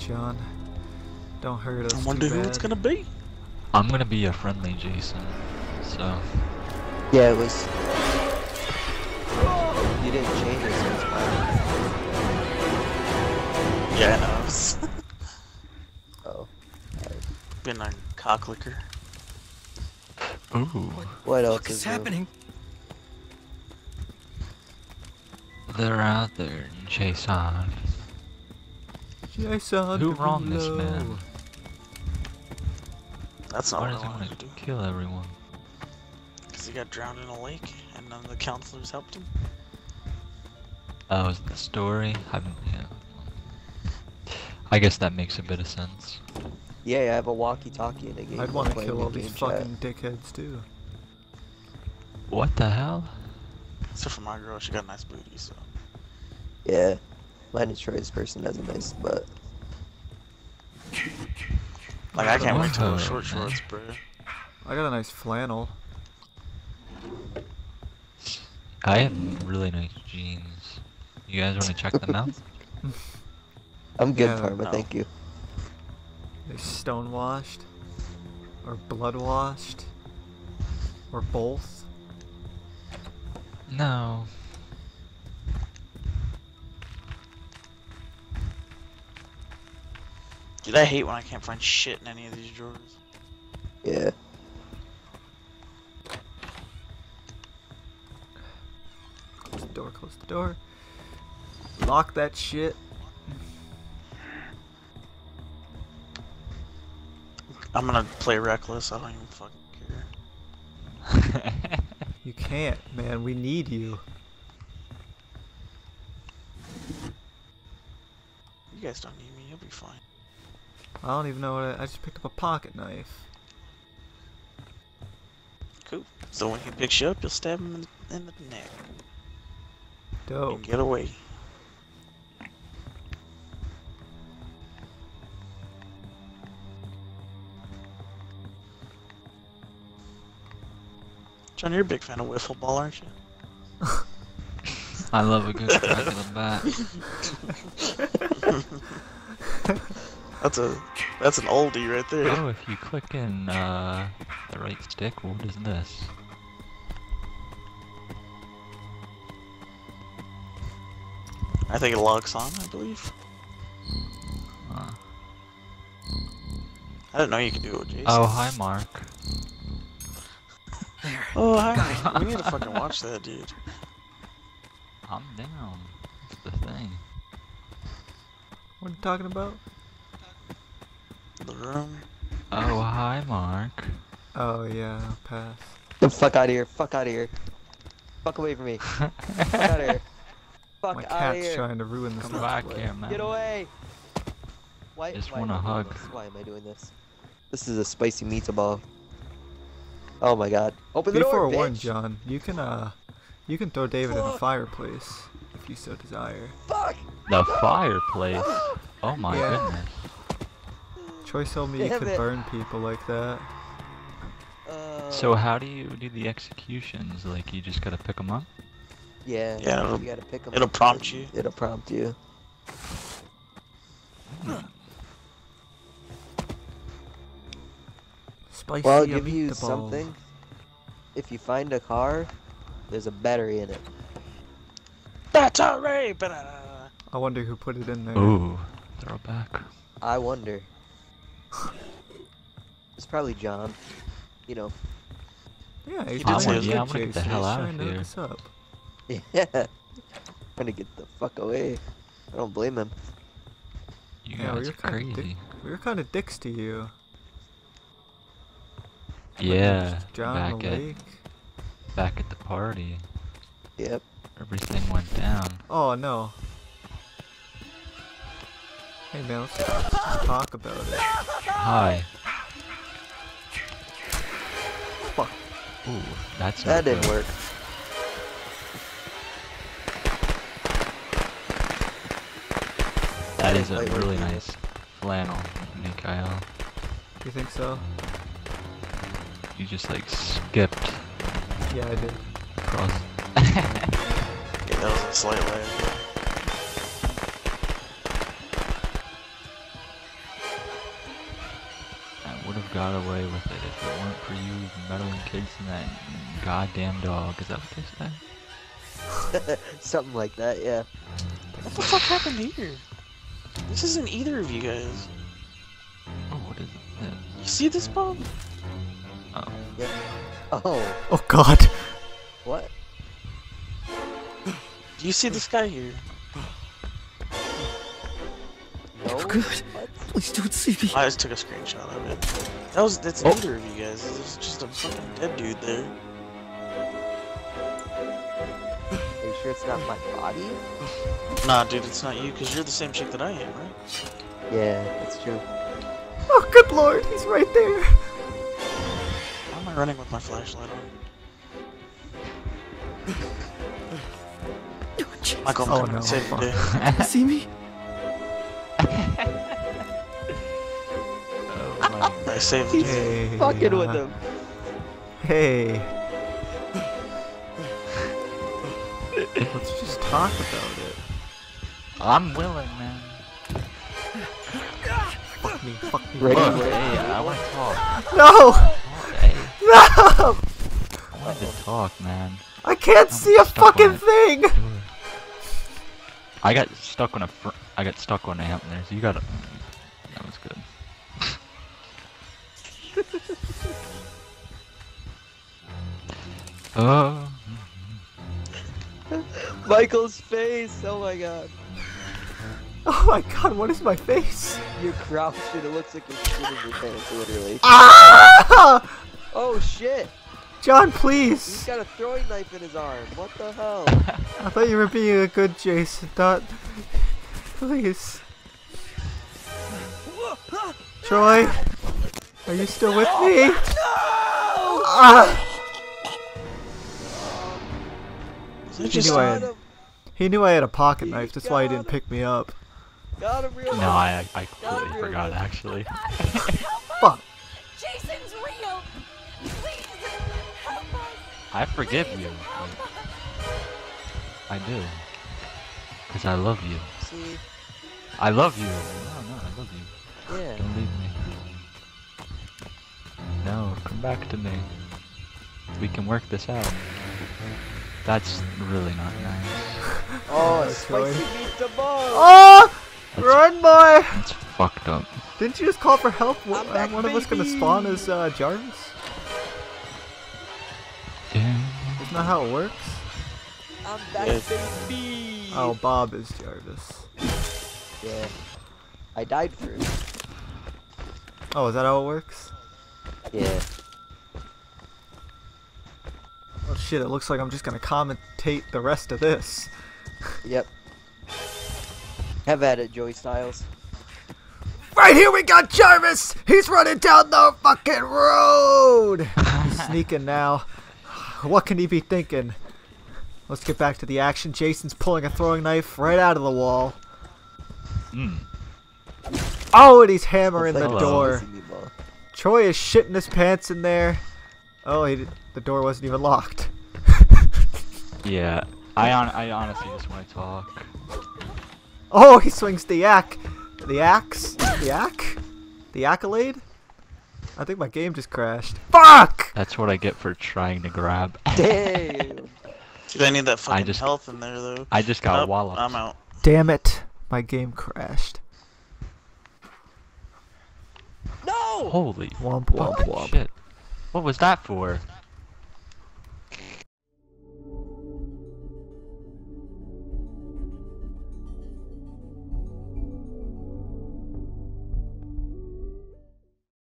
John. Don't hurt us. I too wonder who it's gonna be. I'm gonna be a friendly Jason. So Yeah, it was. You didn't change it, so it's fine. Yeah, I know. It's Oh. been a cocklicker. ooh, What else What is is happening? they're out there, Jason. Jason Who wronged this man? That's not Why what does I he wanted want to to do. kill everyone? Because he got drowned in a lake, and none of the counselors helped him. Oh, that was the story. I haven't. Yeah. I guess that makes a bit of sense. Yeah, I have a walkie-talkie in a game. I'd want to playing kill all the these game chat. fucking dickheads too. What the hell? Except for my girl, she got nice booty, so. Yeah. Mine is person doesn't nice but Like, I can't wait till Whoa, those short shorts, bro. I got a nice flannel. I have really nice jeans. You guys want to check them out? I'm good, Yeah, Parma, no. thank you. They stonewashed, or blood washed, or both. No. Dude, I hate when I can't find shit in any of these drawers. Yeah. Close the door. Close the door. Lock that shit. I'm gonna play reckless, I don't even fucking care. You can't, man. We need you. You guys don't need me, you'll be fine. I don't even know what I, I just picked up a pocket knife. Cool. So when he picks you up, you'll stab him in, in the neck. Dope. And get away. John, you're a big fan of wiffle ball, aren't you? I love a good crack in the back. That's a that's an oldie right there. Oh, if you click in uh, the right stick, what is this? I think it locks on, I believe. Uh, I didn't know you could do it with Jason. oh, hi, Mark. There. Oh, hi. We need to fucking watch that, dude. I'm down. That's the thing. What are you talking about? The room. Oh, hi, Mark. Oh yeah, I'll pass. The fuck out of here. Fuck out of here. Fuck away from me. Fuck out of here. Fuck My out of cat's here. trying to ruin this. Come let's back here, man. Get away. Why, Just why want am a I doing hug. this? Why am I doing this? This is a spicy meatball. Oh my god. Open the Be door, forewarned, bitch. John. You can uh, you can throw David in a Fuck. fireplace if you so desire. Fuck. The fireplace. Oh my Yeah. goodness. Troy told me you could it. burn people like that. Uh, So how do you do the executions? Like you just gotta pick them up? Yeah. Yeah, it'll- you gotta pick 'em up. it'll up. prompt you. It'll prompt you. Spicy Well, I'll give you meatballs. something. If you find a car, there's a battery in it. That's a rape! I wonder who put it in there. Ooh, throwback. I wonder. It's probably John. You know. Yeah, he's He playing did good. Yeah, I'm gonna get the hell out of trying to here. us up. Yeah. Trying to get the fuck away. I don't blame him. You Yeah, we guys were are kind of crazy. dick, we were kind of dicks to you. Yeah, Just drown in back the at back at the party, Yep. everything went down. Oh no. Hey man, let's, let's just talk about it. Hi. Ooh, that's That didn't good. work. That is a Wait, wait, really wait. nice flannel, Mikhail. You think so? Um, you just like skipped Yeah, I did. across. Yeah, that was a slight lag. Got away with it if it weren't for you meddling kids and that goddamn dog. Is that what they said? Something like that, yeah. What the fuck happened here? This isn't either of you guys. Oh, what is it? You see this, Bob? Oh. Yeah. Oh, Oh god. what? Do you see this guy here? No. good. What? Please don't see me. I just took a screenshot of it. That was that's Oh. neither of you guys. There's just a fucking dead dude there. Are you sure it's not my body? Nah, dude, it's not you, cause you're the same chick that I am, right? Yeah, that's true. Oh good lord, he's right there. Why am I running with my flashlight on? Michael, I'm Oh, coming no, to save the day. You see me? I saved the He's day. Hey. fucking with uh, him. Hey. Let's just talk about it. I'm willing, man. Fuck me, fuck me. Ready, Look, fuck me. hey, I want to talk. No! Hey, No! I want to talk, man. I can't I'm see a fucking thing! Do. I got stuck on a fr- I got stuck on a amp there, so you gotta. That was good. Oh. Michael's face! Oh my god. Oh my god, what is my face? You're crouched and it looks like you're shitting your pants, literally. Ah! Oh shit! John, please! He's got a throwing knife in his arm. What the hell? I thought you were being a good Jason, not... Please. Troy? Are you still with me? Ah! Is He just knew I had, him! he knew I had a pocket knife, that's why he didn't him. pick me up. Got him real No, I I completely real forgot good. actually. Fuck. Jason's real! Please! Help us! I forgive you. I do. Cause I love you. See? I love you. No, no, I love you. Yeah. Don't leave me. No, come back to me. We can work this out. That's really not nice. Oh, That's spicy right. meatball! Oh! Run, boy! That's fucked up. Didn't you just call for help? Wha- I'm uh, back, one of us gonna spawn as uh, Jarvis? Yeah. Isn't that how it works? I'm back, Yeah. baby! Oh, Bob is Jarvis. Yeah. I died first. Oh, is that how it works? Yeah. Oh shit, it looks like I'm just gonna commentate the rest of this. Yep. Have at it, Joey Styles. Right here we got Jarvis! He's running down the fucking road! He's sneaking now. What can he be thinking? Let's get back to the action. Jason's pulling a throwing knife right out of the wall. Mm. Oh, and he's hammering the door. Troy is shitting his pants in there. Oh, he the door wasn't even locked. Yeah. I on I honestly just want to talk. Oh, he swings the yak. The axe? The yak? The accolade? I think my game just crashed. Fuck! That's what I get for trying to grab. Damn! Dude, I need that fucking just- health in there though. I just got Nope, walloped. I'm out. Damn it. My game crashed. No! Holy Womp womp fucking womp. shit. What was that for?